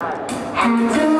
한쪽